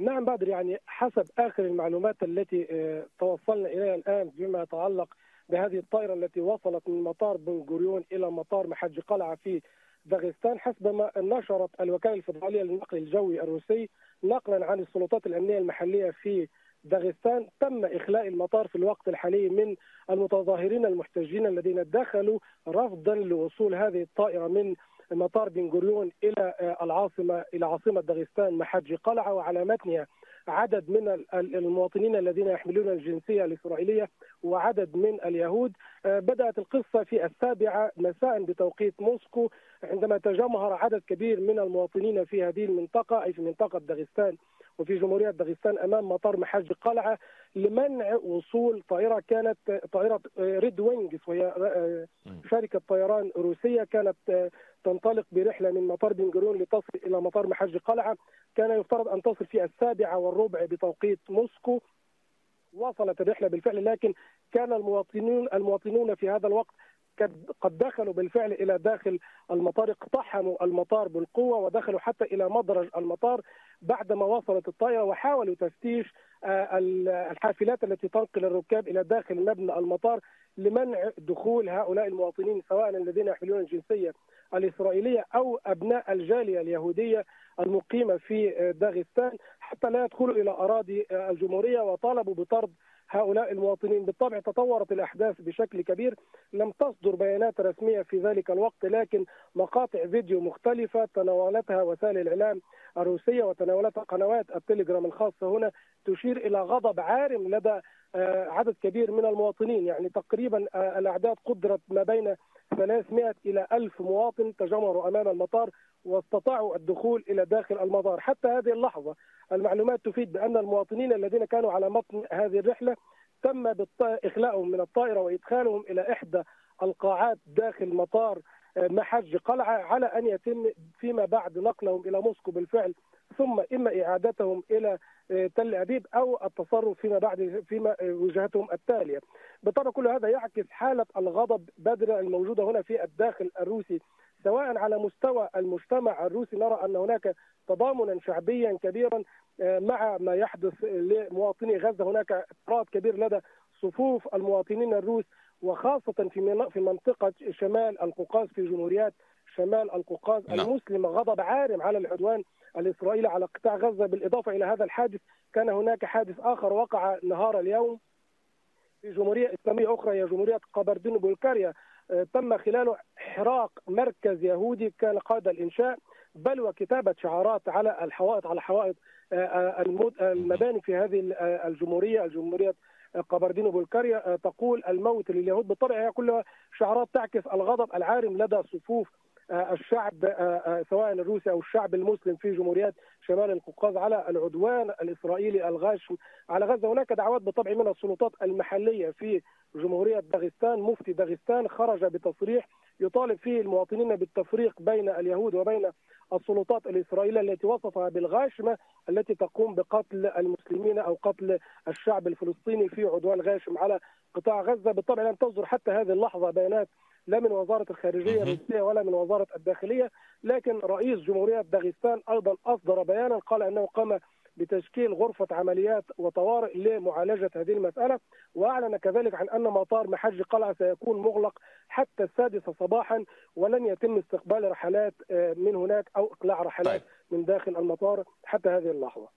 نعم بدر يعني حسب آخر المعلومات التي توصلنا إليها الآن فيما يتعلق بهذه الطائرة التي وصلت من مطار بن غوريون إلى مطار محج قلعة في داغستان حسب ما نشرت الوكالة الفدراليه للنقل الجوي الروسي نقلا عن السلطات الأمنية المحلية في داغستان تم إخلاء المطار في الوقت الحالي من المتظاهرين المحتجين الذين دخلوا رفضا لوصول هذه الطائرة من مطار بن غوريون إلى العاصمة إلى عاصمة داغستان محج قلعة وعلى متنها عدد من المواطنين الذين يحملون الجنسية الإسرائيلية وعدد من اليهود. بدأت القصة في السابعة مساء بتوقيت موسكو عندما تجمهر عدد كبير من المواطنين في هذه المنطقة أي في منطقة داغستان. وفي جمهورية داغستان أمام مطار محج قلعة لمنع وصول طائرة كانت طائرة ريد وينجز وهي شركة طيران روسية كانت تنطلق برحلة من مطار بن جوريون لتصل إلى مطار محج قلعة. كان يفترض أن تصل في السابعة والربع بتوقيت موسكو. وصلت الرحلة بالفعل لكن كان المواطنون المواطنون في هذا الوقت قد دخلوا بالفعل إلى داخل المطار اقتحموا المطار بالقوة ودخلوا حتى إلى مدرج المطار بعدما وصلت الطائرة وحاولوا تفتيش الحافلات التي تنقل الركاب إلى داخل مبنى المطار لمنع دخول هؤلاء المواطنين سواء الذين يحملون الجنسية الإسرائيلية أو أبناء الجالية اليهودية. المقيمة في داغستان حتى لا يدخلوا إلى أراضي الجمهورية وطالبوا بطرد هؤلاء المواطنين. بالطبع تطورت الأحداث بشكل كبير. لم تصدر بيانات رسمية في ذلك الوقت لكن مقاطع فيديو مختلفة تناولتها وسائل الإعلام الروسية وتناولتها قنوات التليجرام الخاصة هنا تشير إلى غضب عارم لدى عدد كبير من المواطنين. يعني تقريبا الأعداد قدرت ما بين 300 إلى 1000 مواطن تجمعوا أمام المطار واستطاعوا الدخول إلى داخل المطار. حتى هذه اللحظة المعلومات تفيد بأن المواطنين الذين كانوا على متن هذه الرحلة تم إخلاءهم من الطائرة وإدخالهم إلى إحدى القاعات داخل مطار محج قلعة على أن يتم فيما بعد نقلهم إلى موسكو بالفعل ثم إما إعادتهم إلى تل أبيب أو التصرف فيما بعد فيما وجهتهم التالية. بالطبع كل هذا يعكس حالة الغضب بدر الموجودة هنا في الداخل الروسي. سواء على مستوى المجتمع الروسي نرى أن هناك تضامنا شعبيا كبيرا مع ما يحدث لمواطني غزة. هناك اضطراب كبير لدى صفوف المواطنين الروس وخاصة في في منطقة شمال القوقاز في جمهوريات شمال القوقاز المسلمه غضب عارم على العدوان الإسرائيلي على قطاع غزة بالإضافة إلى هذا الحادث. كان هناك حادث آخر وقع نهار اليوم في جمهورية إسلامية أخرى هي جمهورية قبردين بلغاريا. تم خلاله احراق مركز يهودي كان قائد الإنشاء بل وكتابة شعارات على الحوائط على حوائط المباني في هذه الجمهورية الجمهورية قبردين بلغاريا. تقول الموت لليهود بالطبع هي كلها شعارات تعكس الغضب العارم لدى صفوف الشعب سواء الروسي أو الشعب المسلم في جمهوريات شمال القوقاز على العدوان الإسرائيلي الغاشم على غزة. هناك دعوات بالطبع من السلطات المحلية في جمهورية داغستان. مفتي داغستان خرج بتصريح يطالب فيه المواطنين بالتفريق بين اليهود وبين السلطات الإسرائيلية التي وصفها بالغاشمة التي تقوم بقتل المسلمين أو قتل الشعب الفلسطيني في عدوان غاشم على قطاع غزة. بالطبع لم تصدر حتى هذه اللحظة بيانات لا من وزارة الخارجية الروسية ولا من وزارة الداخلية لكن رئيس جمهورية داغستان أيضا أصدر بيانا قال أنه قام بتشكيل غرفة عمليات وطوارئ لمعالجة هذه المسألة وأعلن كذلك عن أن مطار محج قلعة سيكون مغلق حتى السادسة صباحا ولن يتم استقبال رحلات من هناك أو إقلاع رحلات طيب. من داخل المطار حتى هذه اللحظة